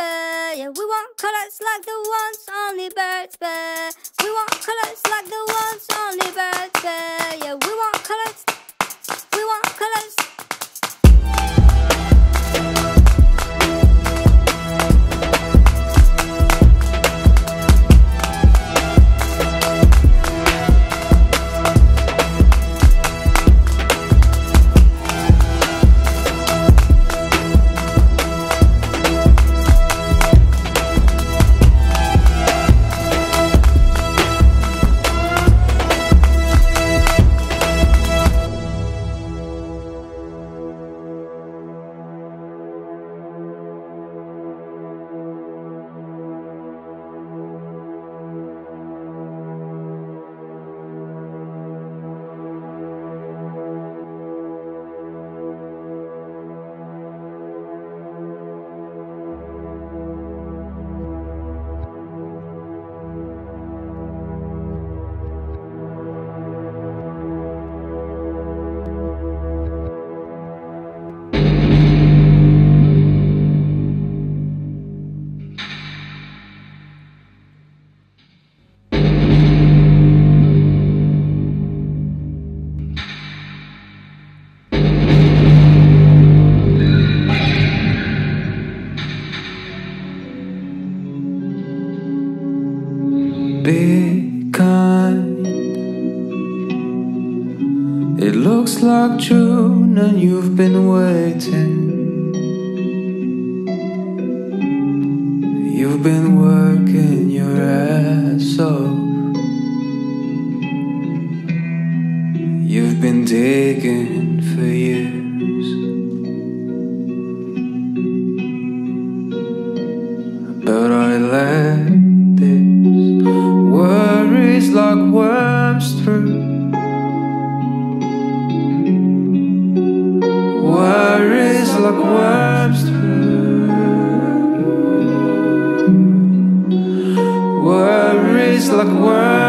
bear. Yeah, we want colors like the ones only birds bear. We want colors like the ones only birds bear. Yeah, we want. Be kind. It looks like June and you've been waiting. You've been working your ass off. You've been digging for years. But I let like through.